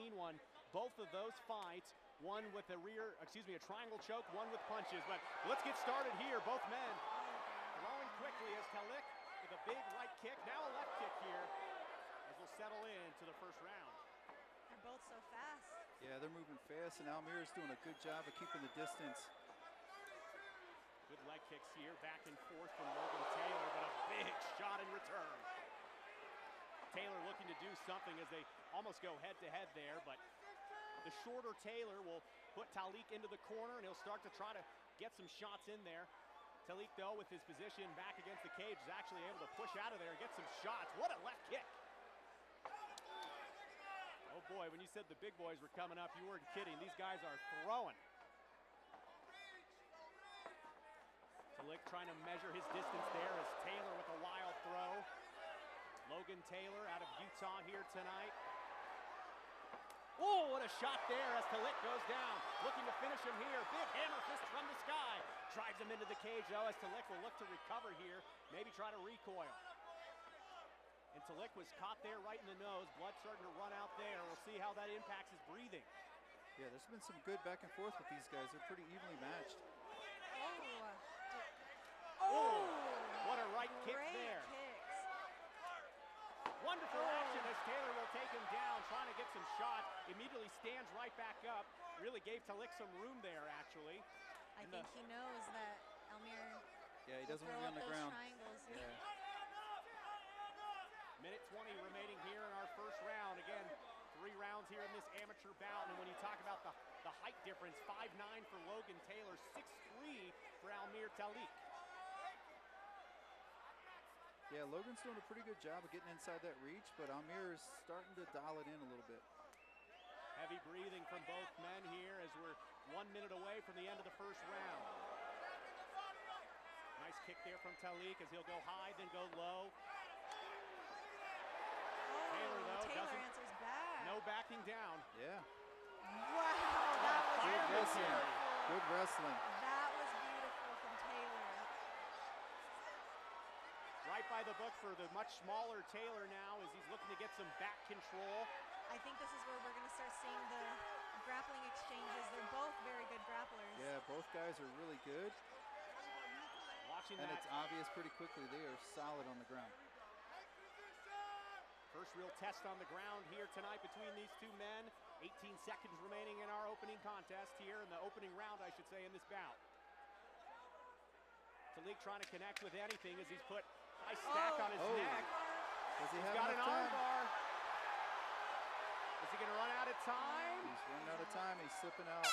2019 won both of those fights. One with a rear, excuse me, a triangle choke, one with punches. But let's get started here. Both men throwing quickly as Talic with a big right kick, now a left kick here as we'll settle in to the first round. They're both so fast. Yeah, they're moving fast, and Almir's doing a good job of keeping the distance. Good leg kicks here, back and forth from Logan Taylor, but a big shot in return. Taylor looking to do something as they almost go head to head there, but the shorter Taylor will put Talic into the corner and he'll start to try to get some shots in there. Talic, though, with his position back against the cage, is actually able to push out of there and get some shots. What a left kick. Oh boy, when you said the big boys were coming up, you weren't kidding. These guys are throwing. Talic trying to measure his distance there as Taylor with a wild throw. Logan Taylor out of Utah here tonight. Oh, what a shot there as Talic goes down. Looking to finish him here. Big hammer fist from the sky. Drives him into the cage though as Talic will look to recover here. Maybe try to recoil. And Talic was caught there right in the nose. Blood starting to run out there. We'll see how that impacts his breathing. Yeah, there's been some good back and forth with these guys. They're pretty evenly matched. Oh. Oh. What a right kick there. kicks. Wonderful action as Taylor will take him down, trying to get some shots. Immediately stands right back up. Really gave Talic some room there, actually. I And think the- he knows that Almir Yeah, he doesn't want to be up on the those ground. triangles. Yeah. Minute 20 remaining here in our first round. Again, three rounds here in this amateur bout. And when you talk about the, the height difference, 5'9 for Logan Taylor, 6'3 for Almir Talic. Yeah, Logan's doing a pretty good job of getting inside that reach, but Amir is starting to dial it in a little bit. Heavy breathing from both men here as we're one minute away from the end of the first round. Nice kick there from Talic as he'll go high, then go low. Oh, Taylor, though, Taylor doesn't- answers back. No backing down. Yeah, Wow, that was good wrestling. Good wrestling. That was beautiful from Taylor. Right by the book for the much smaller Taylor now as he's looking to get some back control. I think this is where we're going to start seeing the grappling exchanges. They're both very good grapplers. Yeah, both guys are really good, Watching and that it's obvious pretty quickly they are solid on the ground. first real test on the ground here tonight between these two men. 18 seconds remaining in our opening contest here in the opening round, I should say, in this bout. Talic trying to connect with anything as he's put high stack Oh. on his Oh. neck. Does he He's have got an enough arm bar. Is he going to run out of time? He's running out of time. He's slipping out.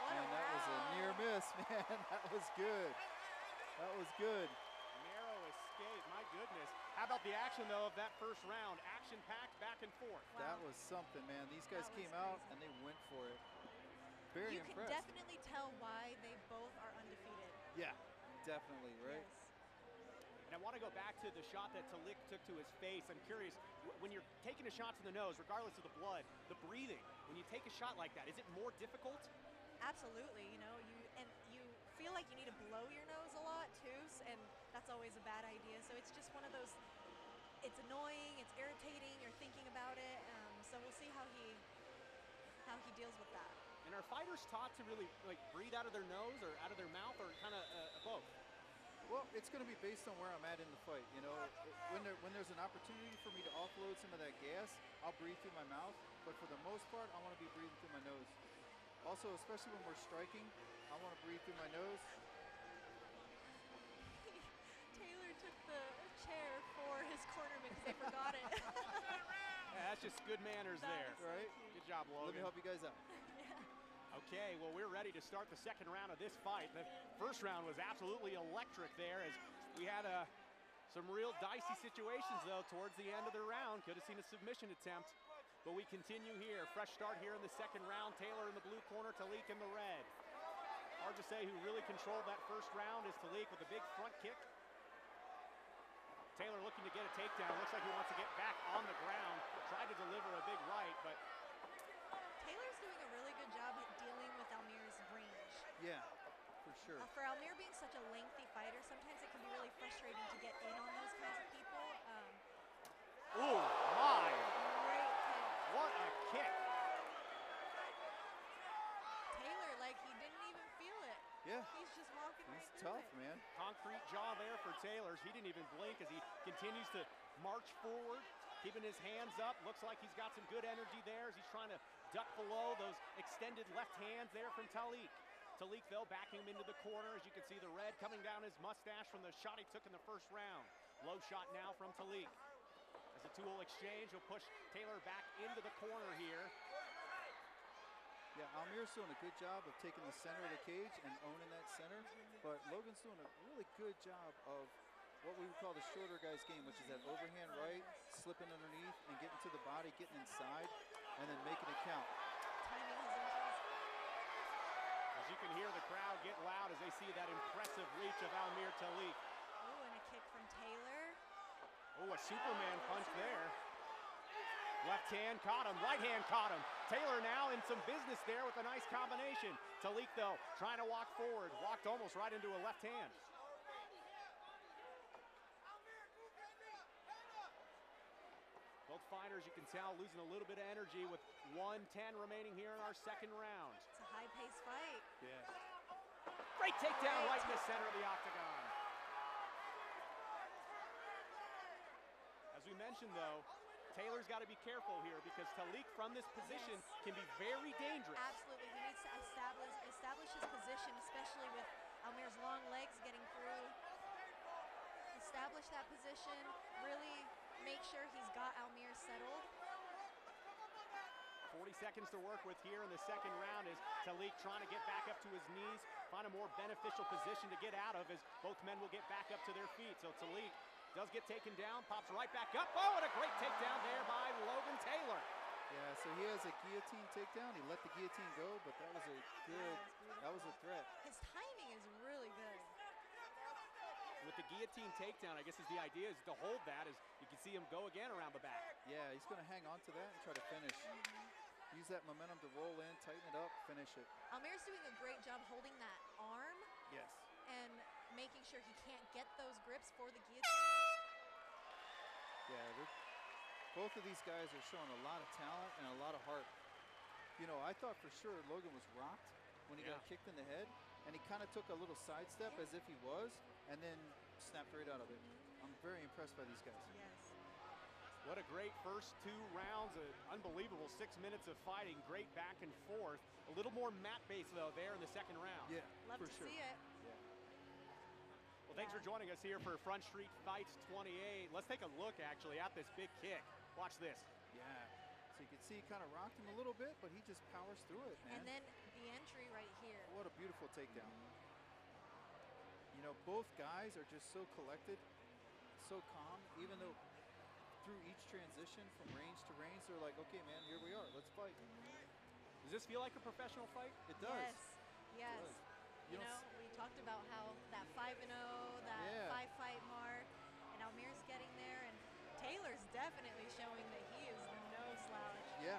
What And a that was a near miss, man. That was good. That was good. Narrow escape, my goodness. How about the action, though, of that first round? Action-packed back and forth. Wow. That was something, man. These guys That was came out and they went for it. Very You can definitely tell why they both are undefeated. yeah, definitely, right? Yes. And I want to go back to the shot that Talic took to his face. I'm curious, when you're taking a shot to the nose, regardless of the blood, the breathing, when you take a shot like that, is it more difficult? Absolutely, you know, you and you feel like you need to blow your nose a lot too, and that's always a bad idea. So it's just one of those. It's annoying, it's irritating. You're thinking about it, um, so we'll see how he how he deals with that. And are fighters taught to really like breathe out of their nose or out of their mouth or kind of uh, both? Well, it's going to be based on where I'm at in the fight. You know, when there, when there's an opportunity for me to offload some of that gas, I'll breathe through my mouth. But for the most part, I want to be breathing through my nose. Also, especially when we're striking, I want to breathe through my nose. Taylor took the chair for his cornerman because they forgot it. Yeah, that's just good manners That there. is- Right? Good job, Logan. Let me help you guys out. Okay, well, we're ready to start the second round of this fight. The first round was absolutely electric there as we had uh, some real dicey situations, though, towards the end of the round. Could have seen a submission attempt, but we continue here. Fresh start here in the second round. Taylor in the blue corner, Talic in the red. Hard to say who really controlled that first round is Talic with a big front kick. Taylor looking to get a takedown. Looks like he wants to get back on the ground. Tried to deliver a big right, but Yeah, for sure. Uh, for Almir being such a lengthy fighter, sometimes it can be really frustrating to get in on those kinds of people. Um, oh, my. Great kick. What a kick. Taylor, like, he didn't even feel it. Yeah. He's just walking He's right tough, it. man. Concrete jaw there for Taylor. He didn't even blink as he continues to march forward, keeping his hands up. Looks like he's got some good energy there as he's trying to duck below those extended left hands there from Talic. Talic, though, backing him into the corner. As you can see, the red coming down his mustache from the shot he took in the first round. Low shot now from Talic. As the two will exchange, he'll push Taylor back into the corner here. Yeah, Almir's doing a good job of taking the center of the cage and owning that center, but Logan's doing a really good job of what we would call the shorter guy's game, which is that overhand right, slipping underneath and getting to the body, getting inside, and then making it count. You can hear the crowd get loud as they see that impressive reach of Almir Talic. Ooh, and a kick from Taylor. Oh, a Superman punch there. Left hand caught him, right hand caught him. Taylor now in some business there with a nice combination. Talic, though, trying to walk forward, walked almost right into a left hand. Fighters, you can tell, losing a little bit of energy with 110 remaining here in our second round. It's a high-paced fight. Yeah. Great takedown Great right in the center of the octagon. As we mentioned, though, Taylor's got to be careful here because Talic from this position Yes. can be very dangerous. Absolutely, he needs to establish establish his position, especially with Almir's long legs getting through. Establish that position. Really make sure he's got Almir settled. 40 seconds to work with here in the second round as Talic trying to get back up to his knees, find a more beneficial position to get out of as both men will get back up to their feet. So Talic does get taken down, pops right back up. Oh, and a great takedown there by Logan Taylor. Yeah, so he has a guillotine takedown. He let the guillotine go, but that was a good, that was a threat. His timing is really good. With the guillotine takedown, I guess is the idea is to hold that as you can see him go again around the back. Yeah, he's going to hang on to that and try to finish. Use that momentum to roll in, tighten it up, finish it. Almir's doing a great job holding that arm Yes. and making sure he can't get those grips for the guillotine. Yeah, both of these guys are showing a lot of talent and a lot of heart. You know, I thought for sure Logan was rocked when he got kicked in the head, and he kind of took a little sidestep as if he was, and then snapped right out of it. I'm very impressed by these guys. Yes. What a great first two rounds. An unbelievable six minutes of fighting. Great back and forth. A little more mat base, though, there in the second round. Yeah, Love for to sure. see it. Yeah. Well, thanks for joining us here for Front Street Fights 28. Let's take a look, actually, at this big kick. Watch this. Yeah. So you can see he kind of rocked him a little bit, but he just powers through it, man. And then the entry right here. What a beautiful takedown. You know, both guys are just so collected, so calm, even though through each transition from range to range, they're like, okay, man, here we are, let's fight. Does this feel like a professional fight? It does. Yes. Yes. does. You You know, we talked about how that 5 and 0, that Yeah. 5 fight mark, and Almir's getting there and Taylor's definitely showing that he is no slouch. Yeah.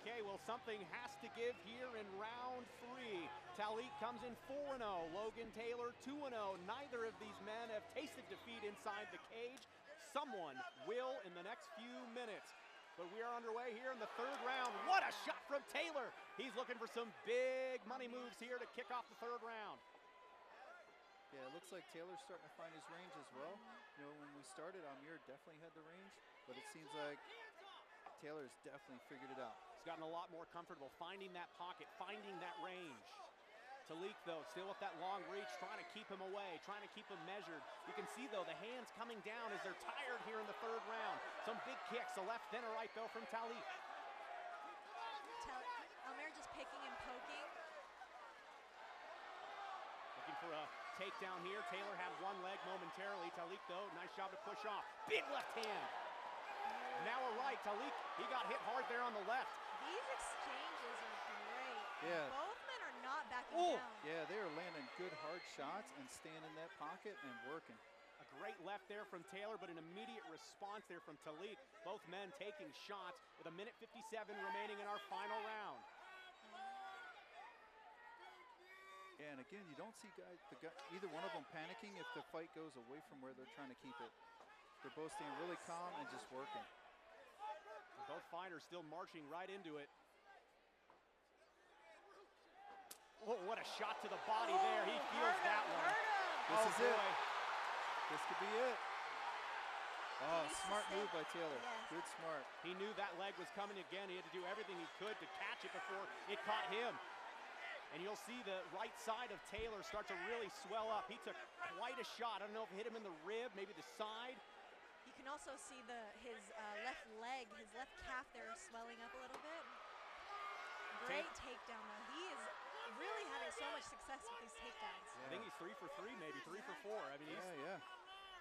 Okay, well, something has to give here in round three. Talic comes in 4 0. Logan Taylor 2 0. Neither of these men have tasted defeat inside the cage. Someone will in the next few minutes. But we are underway here in the third round. What a shot from Taylor! He's looking for some big money moves here to kick off the third round. Yeah, it looks like Taylor's starting to find his range as well. You know, when we started, Amir definitely had the range, but it seems like Taylor's definitely figured it out. He's gotten a lot more comfortable finding that pocket, finding that range. Talic, though, still with that long reach, trying to keep him away, trying to keep him measured. You can see, though, the hands coming down as they're tired here in the third round. Some big kicks, a left, then a right, though, from Talic. Tal- Almir just picking and poking. Looking for a takedown here. Taylor had one leg momentarily. Talic, though, nice job to push off. Big left hand. Now right. Talic, he got hit hard there on the left. These exchanges are great. Yeah. Both men are not backing Oh. down. Yeah, they are landing good hard shots and staying in that pocket and working. A great left there from Taylor, but an immediate response there from Talic. Both men taking shots with a minute 57 remaining in our final round. And again, you don't see guys, the guy, either one of them panicking if the fight goes away from where they're trying to keep it. They're both staying really calm and just working. Both fighters still marching right into it. Oh, what a shot to the body Oh, there. He feels hurt that one. This oh, is it. This could be it. Oh, smart move by Taylor. Yes. Good smart. He knew that leg was coming again. He had to do everything he could to catch it before it caught him. And you'll see the right side of Taylor start to really swell up. He took quite a shot. I don't know if it hit him in the rib, maybe the side. You can also see the his uh, left leg, his left calf there is swelling up a little bit. Great takedown though. He is really having so much success with these takedowns. I think he's three for three, maybe three for four. I mean, he's, Yeah, yeah.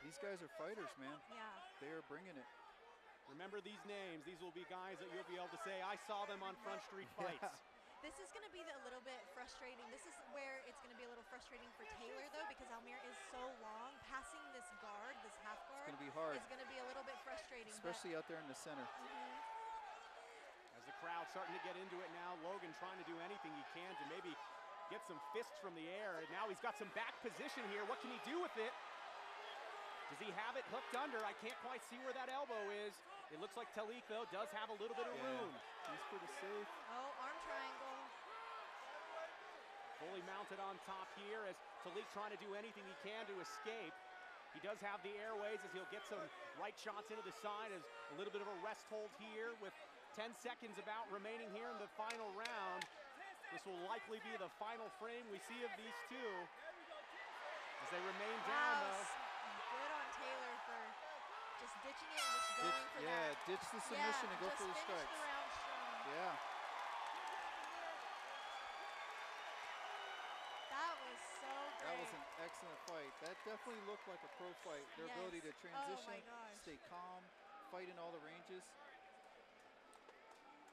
These guys are fighters, man. Yeah. They are bringing it. remember these names. These will be guys that you'll be able to say, I saw them on Front Street Fights. This is going to be the, a little bit frustrating. This is where it's going to be a little frustrating for Taylor though because Almir is so long. Passing this guard, this half guard, it's gonna be hard. is going to be a little bit frustrating. Especially out there in the center. Mhm. As the crowd starting to get into it now, Logan trying to do anything he can to maybe get some fists from the air. And now he's got some back position here. What can he do with it? Does he have it hooked under? I can't quite see where that elbow is. It looks like Talic, though, does have a little bit of Yeah. room. He's pretty safe. Oh, arm triangle. Fully mounted on top here as Talic trying to do anything he can to escape. He does have the airways as he'll get some right shots into the side as a little bit of a rest hold here with 10 seconds about remaining here in the final round. This will likely be the final frame we see of these two as they remain down Wow, though. good on Taylor for just ditching it and just going Ditch, for yeah, that. ditch the submission yeah, and go just for the strikes. the round. Yeah. Excellent fight. That definitely looked like a pro fight. Their ability to Yes. Oh transition, stay calm, fight in all the ranges.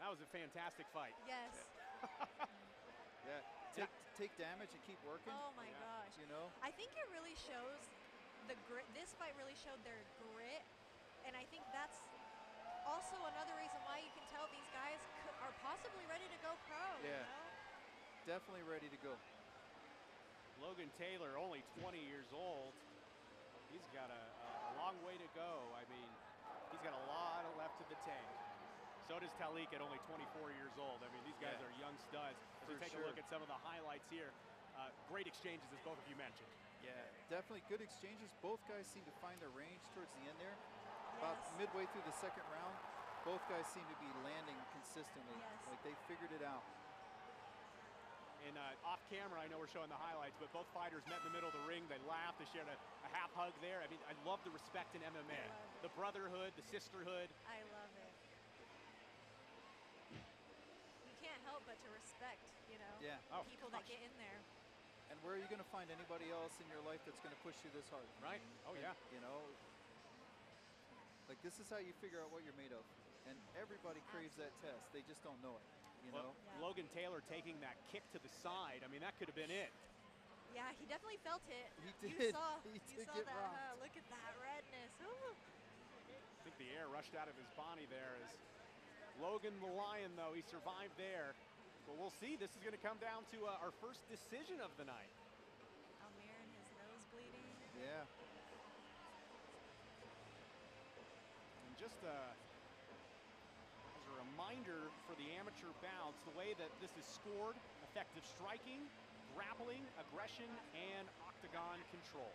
That was a fantastic fight. yes. Yeah. Take take damage and keep working. Oh my Yeah. gosh. You know? I think it really shows the grit. This fight really showed their grit, and I think that's also another reason why you can tell these guys are possibly ready to go pro. You Yeah. know? Definitely ready to go. Logan Taylor, only 20 years old. He's got a, a long way to go. I mean, he's got a lot of left in the tank. So does Talic at only 24 years old. I mean, these guys Yeah. are young studs. As we For take a look at some of the highlights here, uh, great exchanges, as both of you mentioned. Yeah. Definitely good exchanges. Both guys seem to find their range towards the end there. About midway through the second round, both guys seem to be landing consistently. Yes. Like they figured it out. And uh, off camera, I know we're showing the highlights, but both fighters met in the middle of the ring. They laughed. They shared a, a half hug there. I mean, I love the respect in MMA, love it. the brotherhood, the sisterhood. I love it. You can't help but to respect, you know, Yeah. Oh, people that get in there. And where are you going to find anybody else in your life that's going to push you this hard? Right? Oh, And, yeah. You know, like this is how you figure out what you're made of. And everybody craves that test. They just don't know it. You Well, know? Yeah. Logan Taylor taking that kick to the side. I mean, that could have been it. Yeah, he definitely felt it. He You saw, He you saw get that, rocked. huh? Look at that redness. Ooh. I think the air rushed out of his body there as Logan the Lion, though, he survived there. But we'll see. This is going to come down to uh, our first decision of the night. Almir and his nose bleeding. Yeah. And just uh, a reminder for the amateur bouts, the way that this is scored effective striking, grappling, aggression, and octagon control.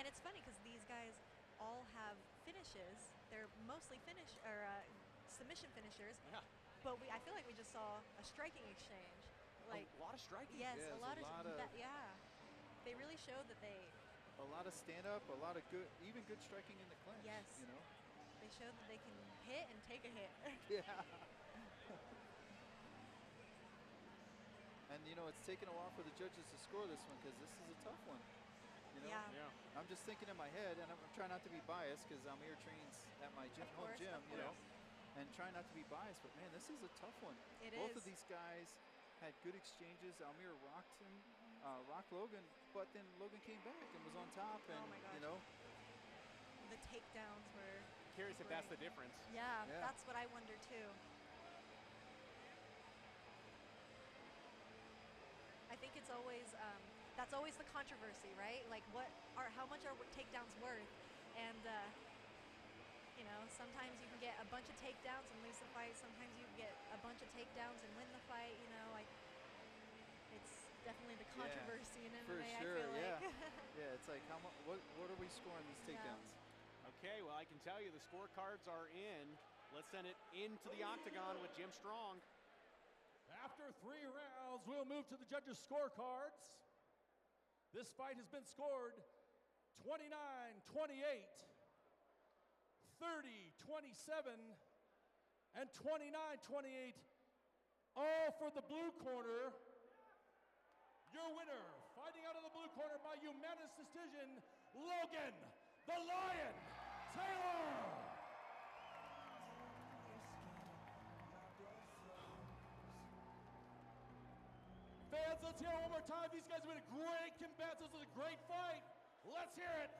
And it's funny because these guys all have finishes. They're mostly finish or uh, submission finishers. Yeah. But we, I feel like we just saw a striking exchange. Like a lot of striking. yes, Yeah, a lot a of, lot of- that, yeah. They really showed that they A lot of stand up, a lot of good, even good striking in the clinch. Yes. You know? They showed that they can hit and take a hit. Yeah. and you know, it's taken a while for the judges to score this one because this is a tough one. You know? Yeah. Yeah. I'm just thinking in my head, and I'm trying not to be biased because Amir trains at my gym, Of home gym, of you know, and trying not to be biased. But man, this is a tough one. It Both is. of these guys had good exchanges. Amir rocked him, uh, rocked Logan, but then Logan came back and was on top, and Oh my you know, the takedowns were. Curious if that's the difference. Yeah, Yeah. that's what I wonder too. I think it's always um, that's always the controversy, right? Like, what are how much are takedowns worth? And uh, you know, sometimes you can get a bunch of takedowns and lose the fight. Sometimes you can get a bunch of takedowns and win the fight. You know, like it's definitely the Yeah, controversy in MMA. for I Okay, well, I can tell you the scorecards are in. Let's send it into the octagon with Jim Strong. After three rounds, we'll move to the judges' scorecards. This fight has been scored 29 28, 30 27, and 29 28, all for the blue corner. Your winner, fighting out of the blue corner by unanimous decision, Logan the Lion Taylor. Fans, let's hear it one more time. These guys have been great combatants. This was a great fight. Let's hear it.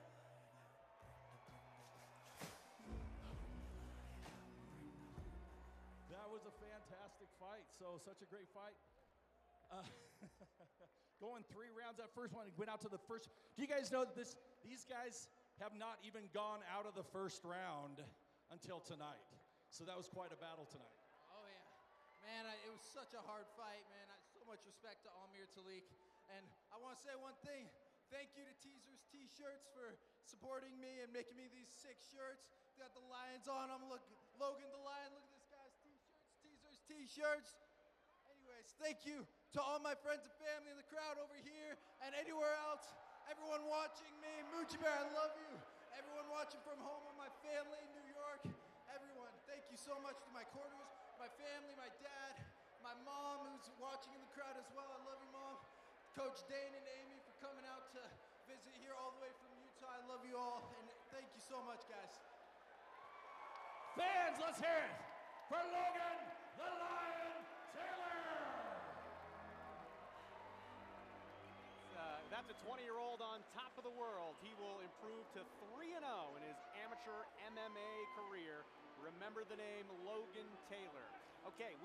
That was a fantastic fight. So, such a great fight. Uh, going three rounds. That first one went out to the first. Do you guys know that this? These guys have not even gone out of the first round until tonight. So that was quite a battle tonight. Oh yeah, man! I, it was such a hard fight, man. I, so much respect to Amir Talic, and I want to say one thing. Thank you to Teasers T-shirts for supporting me and making me these sick shirts. Got the lions on them. Look, Logan the Lion. Look at this guy's T-shirts. Teasers T-shirts. Anyways, thank you to all my friends and family in the crowd over here and anywhere else. Everyone watching me, Moochie Bear, I love you. Everyone watching from home, and my family in New York. Everyone, thank you so much to my quarters, my family, my dad, my mom who's watching in the crowd as well. I love you, mom. Coach Dane and Amy for coming out to visit here all the way from Utah. I love you all, and thank you so much, guys. Fans, let's hear it for Logan the Lion Taylor. That's a 20-year-old on top of the world. He will improve to 3-0 in his amateur MMA career. Remember the name Logan Taylor. Okay, we